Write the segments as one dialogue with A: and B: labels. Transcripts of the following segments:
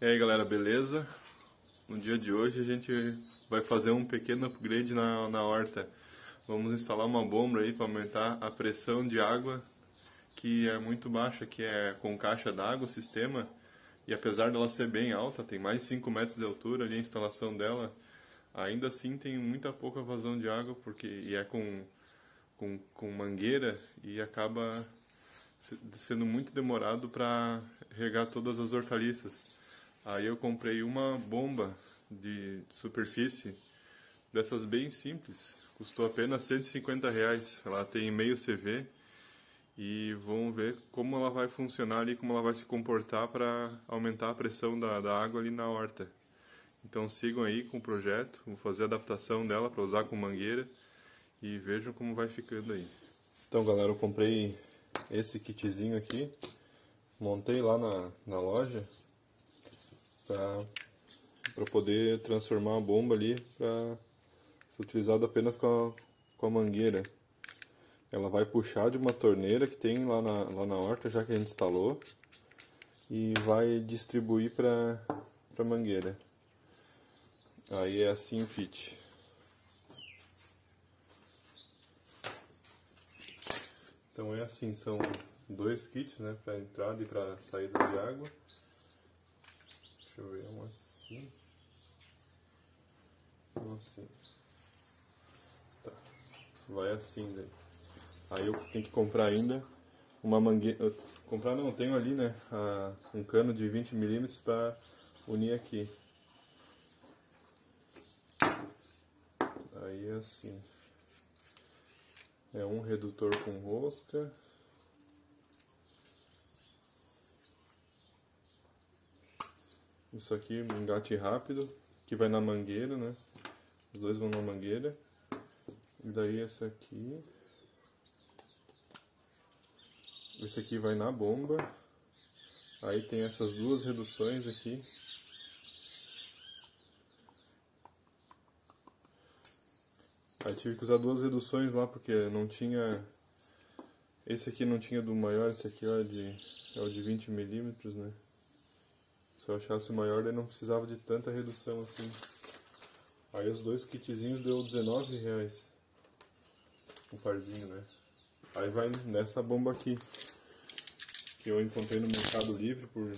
A: E aí galera, beleza? No dia de hoje a gente vai fazer um pequeno upgrade na, na horta. Vamos instalar uma bomba aí para aumentar a pressão de água, que é muito baixa, que é com caixa d'água o sistema. E apesar dela ser bem alta, tem mais de 5 metros de altura ali a instalação dela, ainda assim tem muita pouca vazão de água, porque e é com, com, com mangueira e acaba sendo muito demorado para regar todas as hortaliças. Aí eu comprei uma bomba de superfície dessas bem simples, custou apenas 150 reais. Ela tem meio CV e vamos ver como ela vai funcionar ali, como ela vai se comportar para aumentar a pressão da, da água ali na horta. Então sigam aí com o projeto, vou fazer a adaptação dela para usar com mangueira e vejam como vai ficando aí. Então galera, eu comprei esse kitzinho aqui, montei lá na, na loja para poder transformar a bomba ali para ser utilizada apenas com a, com a mangueira. Ela vai puxar de uma torneira que tem lá na, lá na horta, já que a gente instalou, e vai distribuir para a mangueira. Aí é assim o kit. Então é assim, são dois kits, né, para entrada e para saída de água. Deixa eu ver, um assim. Um assim. Tá. Vai assim daí. Aí eu tenho que comprar ainda uma mangueira. Comprar não, tenho ali, né? um cano de 20 milímetros para unir aqui. Aí é assim. É um redutor com rosca. Isso aqui, um engate rápido, que vai na mangueira, né? Os dois vão na mangueira. E daí essa aqui. Esse aqui vai na bomba. Aí tem essas duas reduções aqui. Aí tive que usar duas reduções lá porque não tinha. Esse aqui não tinha do maior, esse aqui é, de, é o de 20 milímetros, né? Se eu achasse maior, daí não precisava de tanta redução assim. Aí os dois kitzinhos deu 19 reais. Um parzinho, né? Aí vai nessa bomba aqui. Que eu encontrei no Mercado Livre por...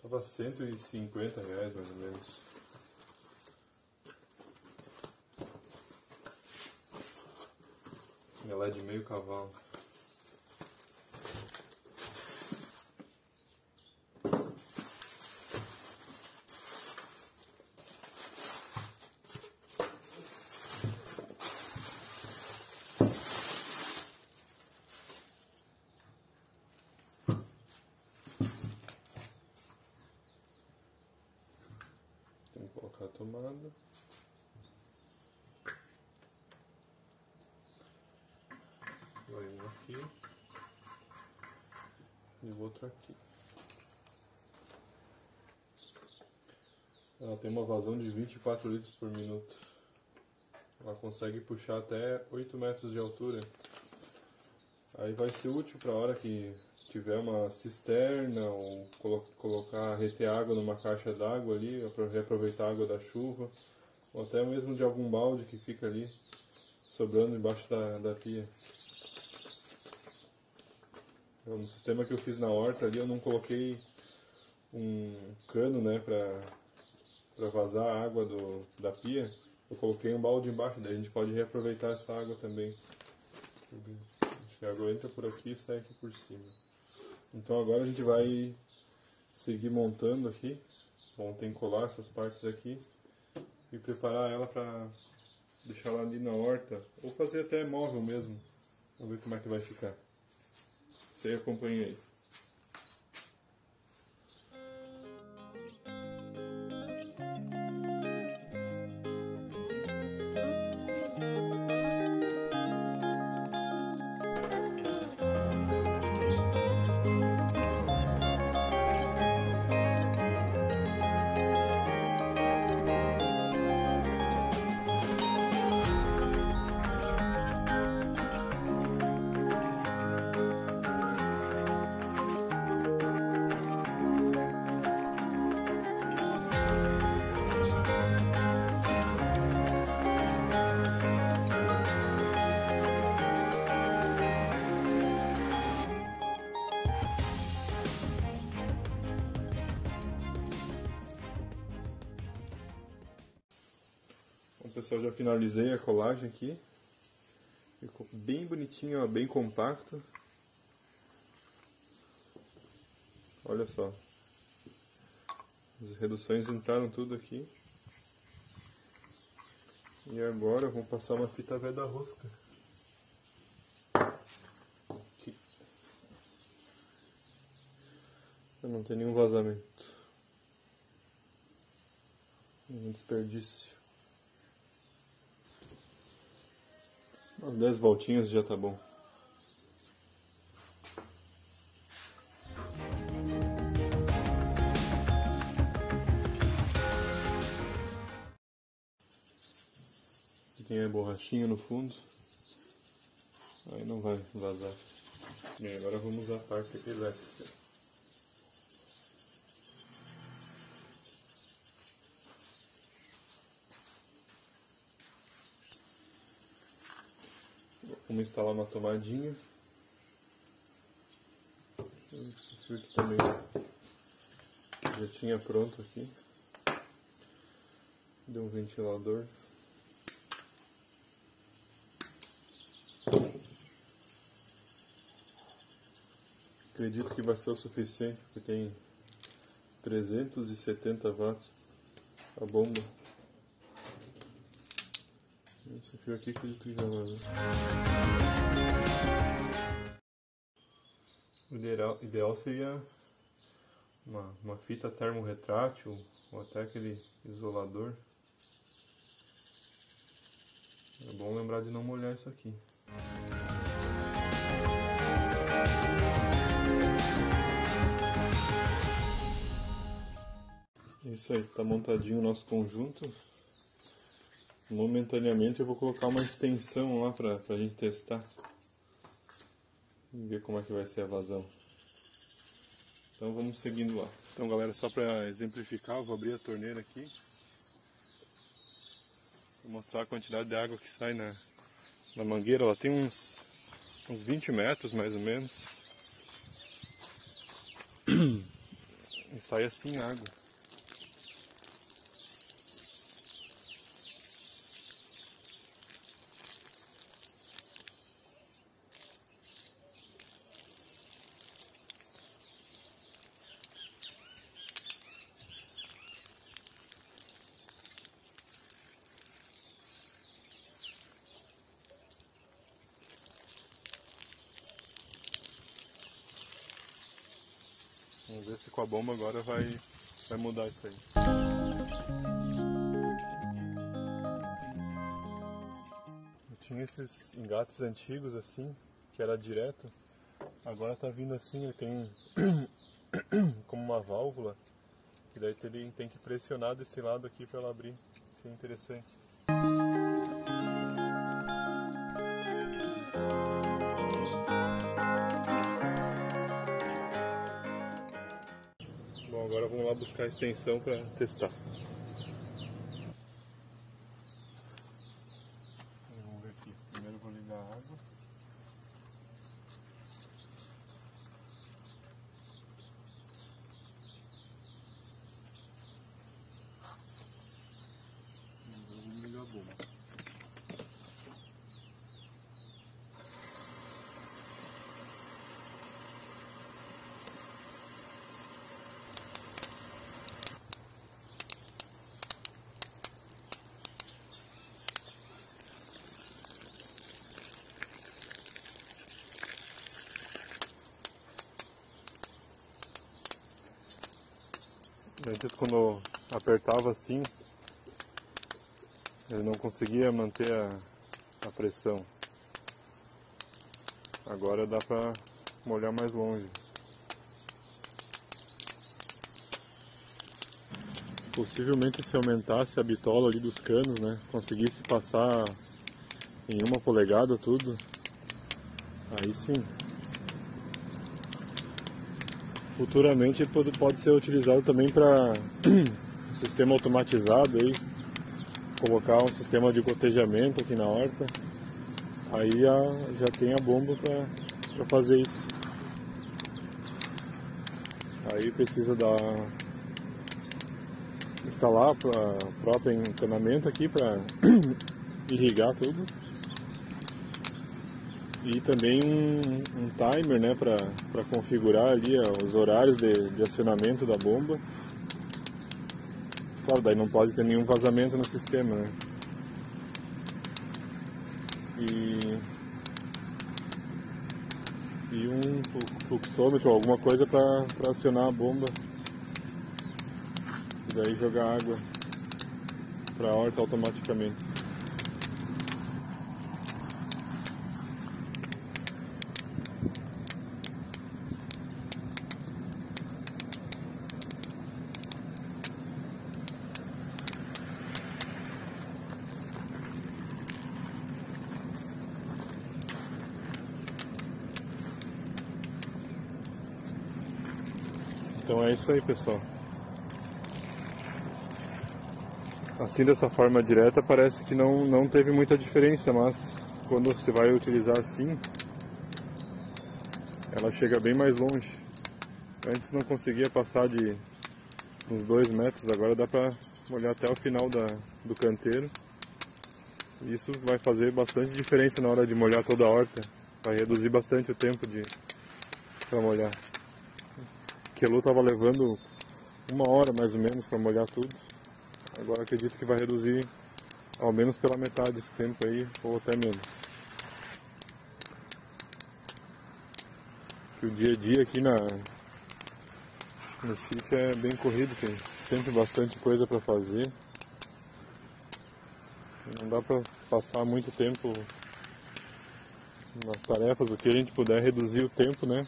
A: Tava 150 reais mais ou menos. Ela é de meio cavalo. Tem que tomada. Vai um aqui e o outro aqui. Ela tem uma vazão de 24 litros por minuto. Ela consegue puxar até 8 metros de altura. Aí vai ser útil para a hora que tiver uma cisterna ou colo colocar, reter água numa caixa d'água ali, reaproveitar a água da chuva, ou até mesmo de algum balde que fica ali sobrando embaixo da, da pia. No sistema que eu fiz na horta ali eu não coloquei um cano né, para vazar a água do, da pia, eu coloquei um balde embaixo, daí a gente pode reaproveitar essa água também. Água entra por aqui e sai aqui por cima. Então agora a gente vai seguir montando aqui. Bom, tem que colar essas partes aqui e preparar ela para deixar ela ali na horta ou fazer até móvel mesmo. Vamos ver como é que vai ficar. Você acompanha aí. Pessoal, já finalizei a colagem aqui. Ficou bem bonitinho, ó, bem compacto. Olha só. As reduções entraram tudo aqui. E agora eu vou passar uma fita velha da rosca. Aqui. Pra não ter nenhum vazamento. Nenhum desperdício. Umas 10 voltinhas já tá bom. tem a borrachinha no fundo. Aí não vai vazar. Bem, agora vamos à parte elétrica. Vamos instalar uma tomadinha. Fio aqui também já tinha pronto aqui. Deu um ventilador. Acredito que vai ser o suficiente, porque tem 370 watts a bomba. Fio aqui acredito que já vai. Né? O ideal, ideal seria uma, uma fita termorretrátil ou até aquele isolador. É bom lembrar de não molhar isso aqui. Isso aí, tá montadinho o nosso conjunto. Momentaneamente eu vou colocar uma extensão lá pra, pra gente testar. E ver como é que vai ser a vazão. Então vamos seguindo lá. Então galera, só para exemplificar, eu vou abrir a torneira aqui. Vou mostrar a quantidade de água que sai na, na mangueira. Ela tem uns, uns 20 metros mais ou menos. E sai assim água. Bomba agora vai, vai mudar isso aí. Eu tinha esses engates antigos assim, que era direto. Agora tá vindo assim, ele tem como uma válvula. E daí ele tem que pressionar desse lado aqui para ela abrir. Que é interessante. Buscar a extensão para testar. Vamos ver aqui. Primeiro eu vou ligar a água. Agora vamos ligar a bomba. Antes quando apertava assim, ele não conseguia manter a, a pressão. Agora dá para molhar mais longe. Possivelmente se aumentasse a bitola ali dos canos, né, conseguisse passar em uma polegada tudo, aí sim futuramente pode, pode ser utilizado também para um sistema automatizado aí, colocar um sistema de gotejamento aqui na horta, aí a, já tem a bomba para fazer isso. Aí precisa da, instalar o próprio encanamento aqui para irrigar tudo. E também um, um timer né, para configurar ali ó, os horários de, de acionamento da bomba. Claro, daí não pode ter nenhum vazamento no sistema, né? E, e um fluxômetro, alguma coisa para acionar a bomba. E daí jogar água para a horta automaticamente. Então é isso aí, pessoal. Assim, dessa forma direta, parece que não, não teve muita diferença, mas quando você vai utilizar assim, ela chega bem mais longe. Antes não conseguia passar de uns dois metros, agora dá para molhar até o final da, do canteiro. Isso vai fazer bastante diferença na hora de molhar toda a horta, vai reduzir bastante o tempo de para molhar. Kelu estava levando uma hora mais ou menos para molhar tudo. Agora acredito que vai reduzir ao menos pela metade esse tempo aí, ou até menos. Que o dia a dia aqui na, no sítio é bem corrido, tem sempre bastante coisa para fazer. Não dá para passar muito tempo nas tarefas, o que a gente puder reduzir o tempo, né?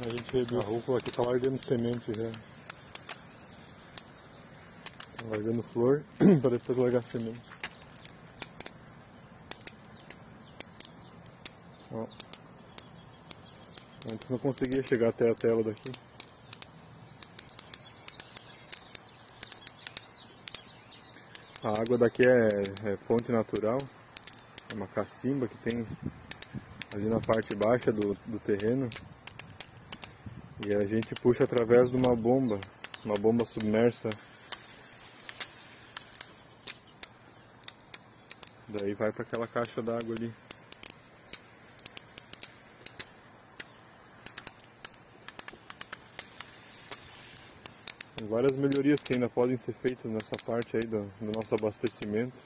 A: A gente reduz. A rúcula aqui tá largando semente já. Tá largando flor para depois largar semente. Ó. Antes não conseguia chegar até a tela daqui. A água daqui é, é, fonte natural, é uma cacimba que tem ali na parte baixa do, do terreno. E a gente puxa através de uma bomba, uma bomba submersa. Daí vai para aquela caixa d'água ali. Tem várias melhorias que ainda podem ser feitas nessa parte aí do, do nosso abastecimento.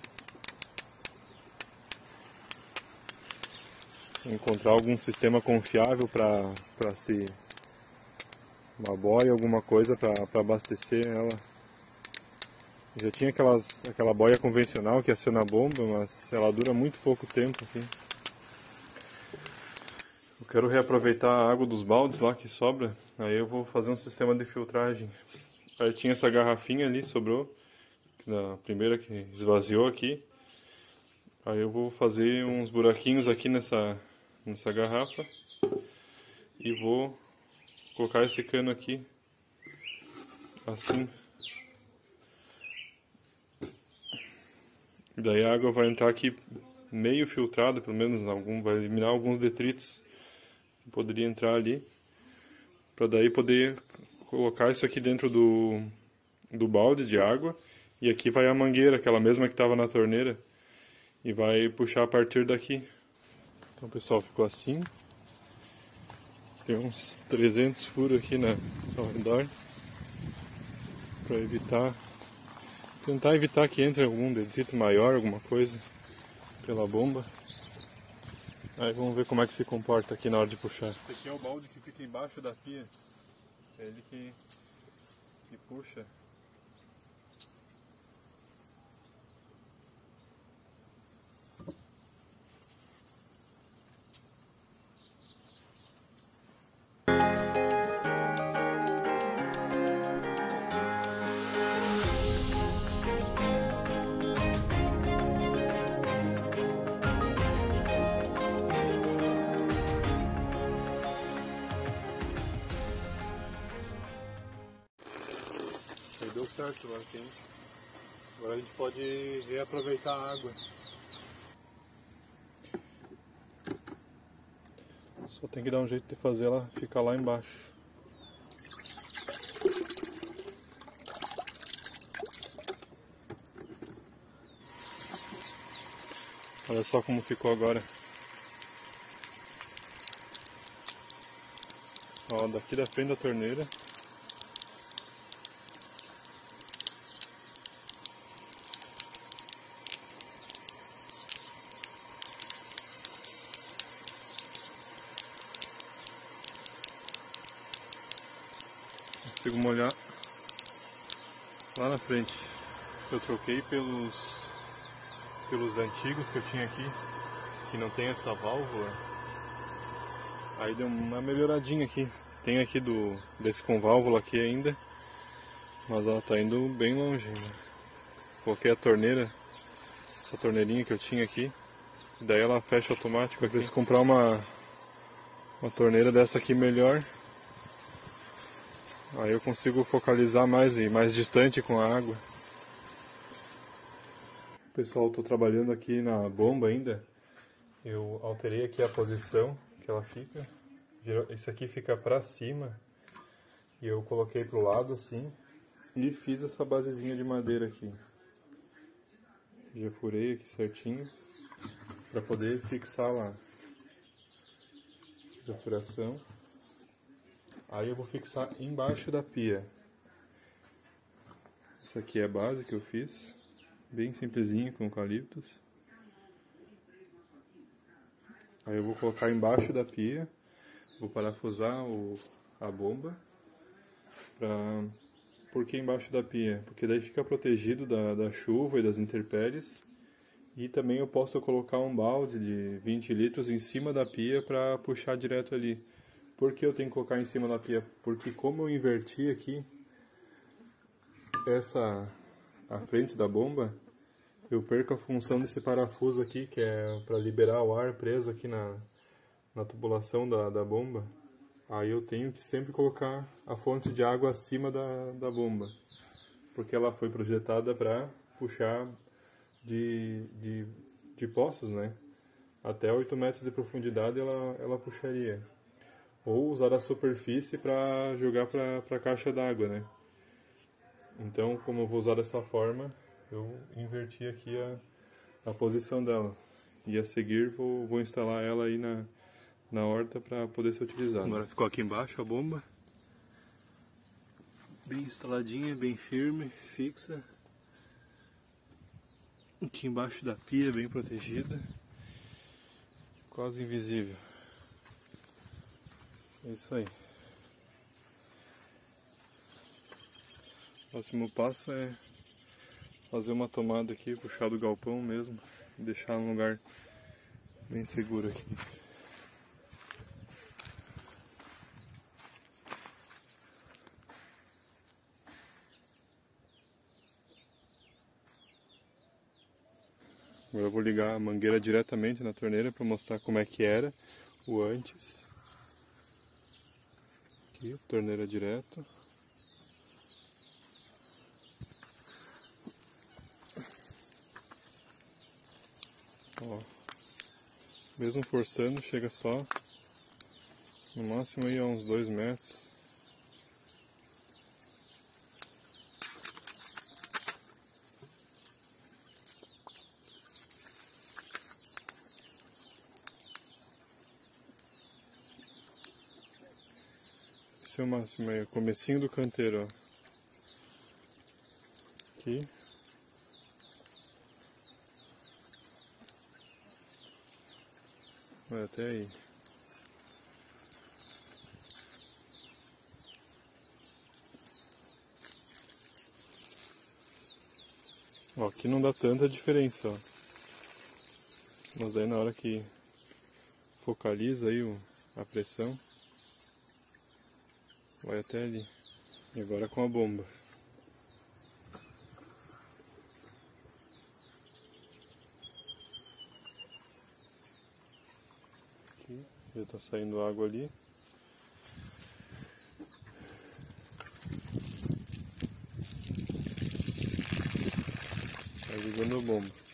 A: Encontrar algum sistema confiável para se uma boia, alguma coisa para abastecer ela. Já tinha aquelas, aquela boia convencional que aciona a bomba, mas ela dura muito pouco tempo aqui. Eu quero reaproveitar a água dos baldes lá que sobra, aí eu vou fazer um sistema de filtragem. Aí tinha essa garrafinha ali, sobrou, na primeira que esvaziou aqui. Aí eu vou fazer uns buraquinhos aqui nessa, nessa garrafa e vou colocar esse cano aqui assim. Daí a água vai entrar aqui meio filtrada, pelo menos algum, vai eliminar alguns detritos que poderia entrar ali. Para daí poder colocar isso aqui dentro do, do balde de água. E aqui vai a mangueira, aquela mesma que estava na torneira. E vai puxar a partir daqui. Então pessoal, ficou assim. Tem uns 300 furos aqui na ao redor para evitar tentar evitar que entre algum detrito maior, alguma coisa pela bomba. Aí vamos ver como é que se comporta aqui na hora de puxar. Esse aqui é o balde que fica embaixo da pia. É ele que, que puxa certo, agora. Assim. Agora a gente pode reaproveitar a água. Só tem que dar um jeito de fazer ela ficar lá embaixo. Olha só como ficou agora. Ó, daqui da frente da torneira Molhar lá na frente. Eu troquei pelos pelos antigos que eu tinha aqui, que não tem essa válvula. Aí deu uma melhoradinha aqui. Tem aqui do desse com válvula aqui ainda, mas ela tá indo bem longe. Né? Coloquei a torneira, essa torneirinha que eu tinha aqui, daí ela fecha automático. Eu preciso comprar uma uma torneira dessa aqui melhor. Aí eu consigo focalizar mais e mais distante com a água. Pessoal, estou trabalhando aqui na bomba ainda. Eu alterei aqui a posição que ela fica. Esse aqui fica para cima. E eu coloquei para o lado assim. E fiz essa basezinha de madeira aqui. Já furei aqui certinho. Para poder fixar lá. Fiz a furação. Aí eu vou fixar embaixo da pia. Essa aqui é a base que eu fiz bem simplesinho com eucaliptus. Aí eu vou colocar embaixo da pia, vou parafusar o, a bomba. Pra, por que embaixo da pia? Porque daí fica protegido da, da chuva e das intempéries. E também eu posso colocar um balde de 20 litros em cima da pia para puxar direto ali. Por que eu tenho que colocar em cima da pia? Porque como eu inverti aqui, essa a frente da bomba, eu perco a função desse parafuso aqui, que é para liberar o ar preso aqui na, na tubulação da, da bomba. Aí eu tenho que sempre colocar a fonte de água acima da, da bomba, porque ela foi projetada para puxar de, de, de poços, né? Até 8 metros de profundidade ela, ela puxaria. Ou usar a superfície para jogar para a caixa d'água, né? Então, como eu vou usar dessa forma, eu inverti aqui a, a posição dela. E a seguir vou, vou instalar ela aí na, na horta para poder ser utilizada. Agora ficou aqui embaixo a bomba. Bem instaladinha, bem firme, fixa. Aqui embaixo da pia, bem protegida. Quase invisível. É isso aí. Próximo passo é fazer uma tomada aqui, puxar do galpão mesmo e deixar um lugar bem seguro aqui. Agora eu vou ligar a mangueira diretamente na torneira para mostrar como é que era o antes. Aqui, torneira direto. Ó, mesmo forçando, chega só no máximo aí a uns 2 metros. Máximo aí, comecinho do canteiro, ó. Aqui. Vai até aí. Ó, aqui não dá tanta diferença, ó. Mas daí na hora que focaliza aí a pressão, vai até ali. E agora com a bomba. Já está saindo água ali. Está ligando a bomba.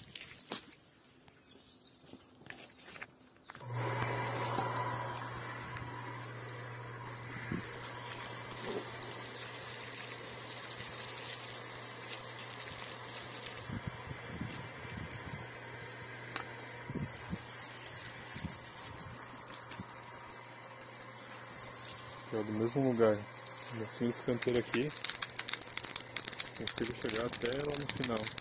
A: Mesmo lugar. Assim esse canteiro aqui, consigo chegar até lá no final.